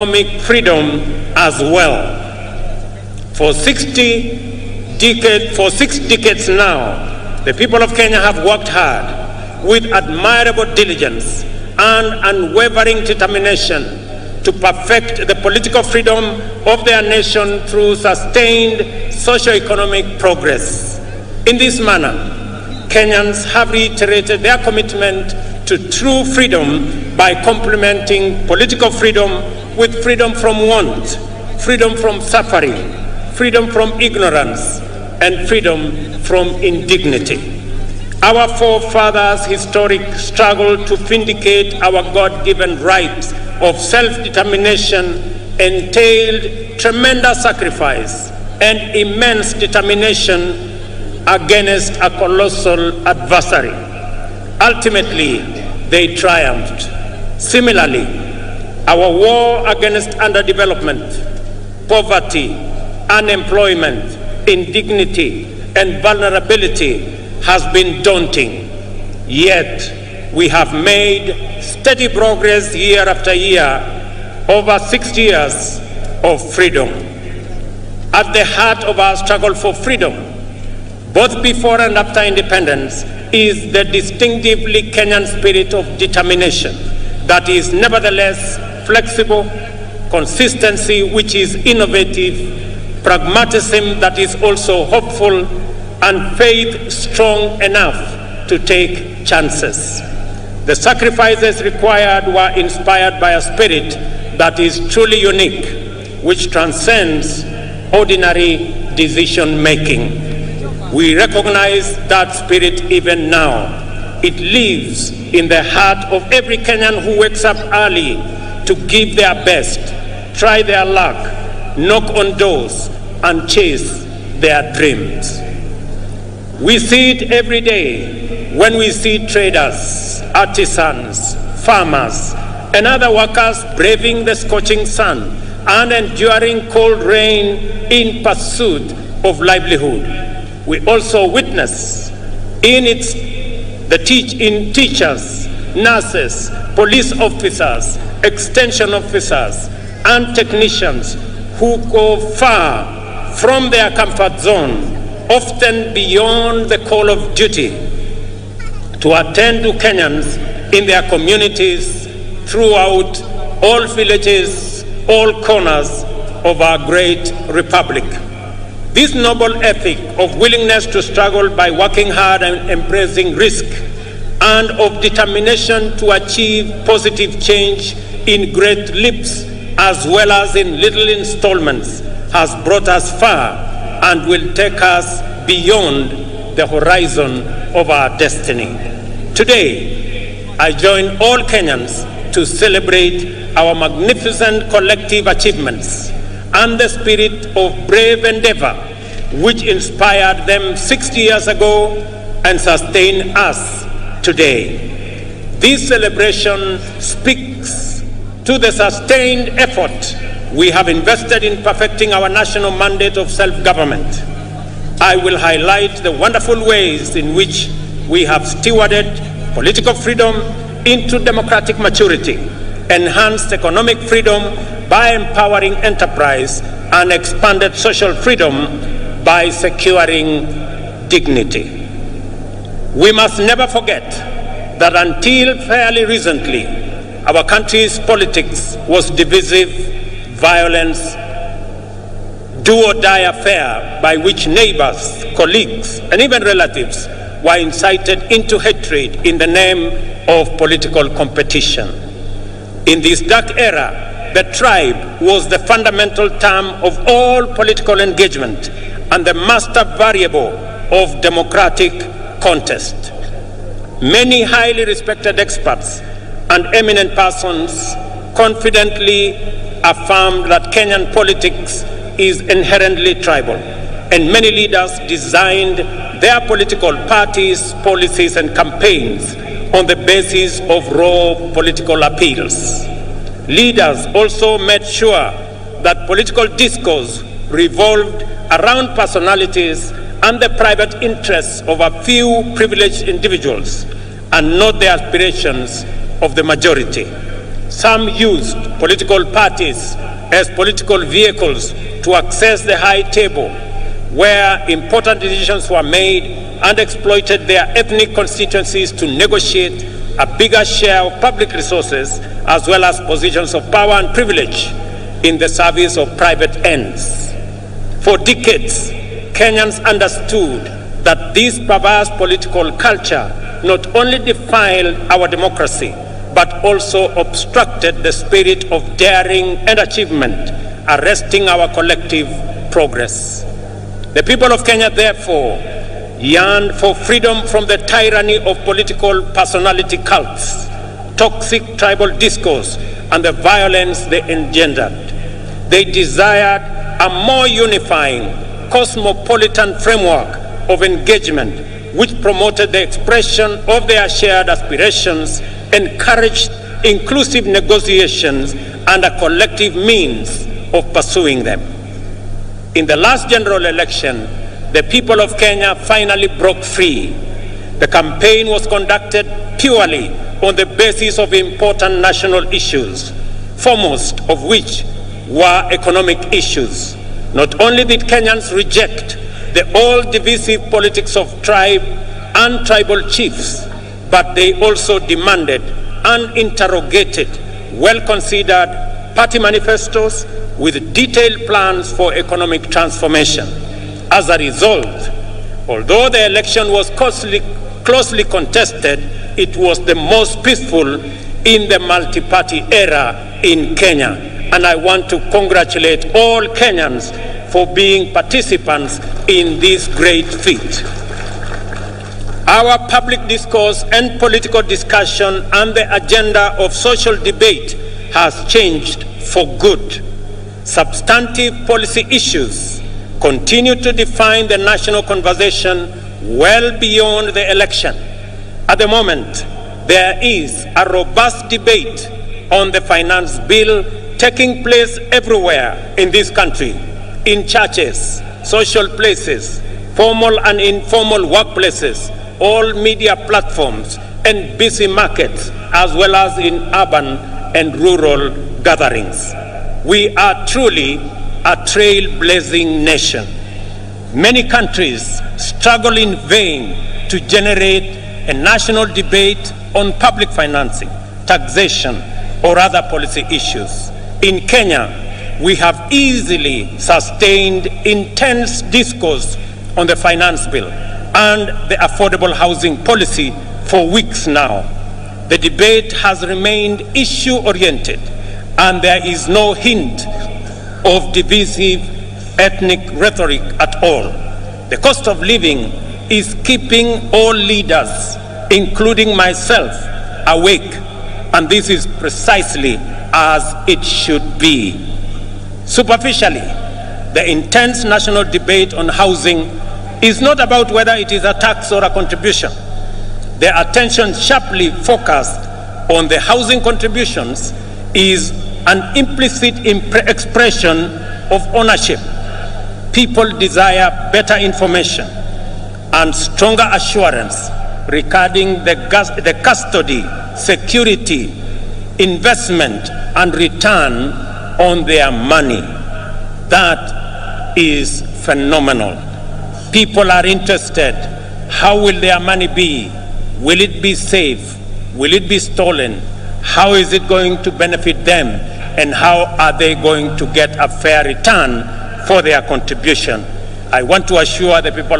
economic freedom as well. For 60 decades, for six decades now, the people of Kenya have worked hard with admirable diligence and unwavering determination to perfect the political freedom of their nation through sustained socio-economic progress. In this manner, Kenyans have reiterated their commitment to true freedom by complementing political freedom with freedom from want, freedom from suffering, freedom from ignorance, and freedom from indignity. Our forefathers' historic struggle to vindicate our God given rights of self determination entailed tremendous sacrifice and immense determination against a colossal adversary. Ultimately, they triumphed. Similarly, our war against underdevelopment, poverty, unemployment, indignity, and vulnerability has been daunting. Yet, we have made steady progress year after year over six years of freedom. At the heart of our struggle for freedom, both before and after independence, is the distinctively Kenyan spirit of determination that is nevertheless flexible, consistency which is innovative, pragmatism that is also hopeful, and faith strong enough to take chances. The sacrifices required were inspired by a spirit that is truly unique, which transcends ordinary decision making. We recognize that spirit even now. It lives in the heart of every Kenyan who wakes up early to give their best, try their luck, knock on doors, and chase their dreams. We see it every day when we see traders, artisans, farmers, and other workers braving the scorching sun and enduring cold rain in pursuit of livelihood. We also witness in its the teach in teachers, nurses, police officers, extension officers, and technicians who go far from their comfort zone, often beyond the call of duty, to attend to Kenyans in their communities throughout all villages, all corners of our great republic. This noble ethic of willingness to struggle by working hard and embracing risk, and of determination to achieve positive change in great leaps as well as in little installments, has brought us far and will take us beyond the horizon of our destiny. Today, I join all Kenyans to celebrate our magnificent collective achievements and the spirit of brave endeavor which inspired them 60 years ago and sustain us today. This celebration speaks to the sustained effort we have invested in perfecting our national mandate of self government. I will highlight the wonderful ways in which we have stewarded political freedom into democratic maturity, enhanced economic freedom by empowering enterprise, and expanded social freedom by securing dignity. We must never forget that until fairly recently, our country's politics was divisive, violence, do or die affair by which neighbors, colleagues, and even relatives were incited into hatred in the name of political competition. In this dark era, the tribe was the fundamental term of all political engagement and the master variable of democratic contest. Many highly respected experts and eminent persons confidently affirmed that Kenyan politics is inherently tribal, and many leaders designed their political parties, policies, and campaigns on the basis of raw political appeals. Leaders also made sure that political discourse revolved around personalities and the private interests of a few privileged individuals and not the aspirations of the majority. Some used political parties as political vehicles to access the high table where important decisions were made and exploited their ethnic constituencies to negotiate a bigger share of public resources as well as positions of power and privilege in the service of private ends. For decades, Kenyans understood that this perverse political culture not only defiled our democracy, but also obstructed the spirit of daring and achievement, arresting our collective progress. The people of Kenya, therefore, yearned for freedom from the tyranny of political personality cults, toxic tribal discourse, and the violence they engendered. They desired a more unifying, cosmopolitan framework of engagement which promoted the expression of their shared aspirations, encouraged inclusive negotiations, and a collective means of pursuing them. In the last general election, the people of Kenya finally broke free. The campaign was conducted purely on the basis of important national issues, foremost of which were economic issues. Not only did Kenyans reject the old divisive politics of tribe and tribal chiefs, but they also demanded and interrogated well considered party manifestos with detailed plans for economic transformation. As a result, although the election was closely, closely contested, it was the most peaceful in the multi party era in Kenya. And I want to congratulate all Kenyans for being participants in this great feat. Our public discourse and political discussion and the agenda of social debate has changed for good. Substantive policy issues continue to define the national conversation well beyond the election. At the moment, there is a robust debate on the finance bill taking place everywhere in this country, in churches, social places, formal and informal workplaces, all media platforms, and busy markets, as well as in urban and rural gatherings. We are truly a trailblazing nation. Many countries struggle in vain to generate a national debate on public financing, taxation, or other policy issues. In Kenya, we have easily sustained intense discourse on the finance bill and the affordable housing policy for weeks now. The debate has remained issue oriented, and there is no hint of divisive ethnic rhetoric at all. The cost of living is keeping all leaders, including myself, awake, and this is precisely as it should be. Superficially, the intense national debate on housing is not about whether it is a tax or a contribution. The attention sharply focused on the housing contributions is an implicit expression of ownership. People desire better information and stronger assurance regarding the, gus- the custody, security, investment, and return on their money. That is phenomenal. People are interested. How will their money be? Will it be safe? Will it be stolen? How is it going to benefit them? And how are they going to get a fair return for their contribution? I want to assure the people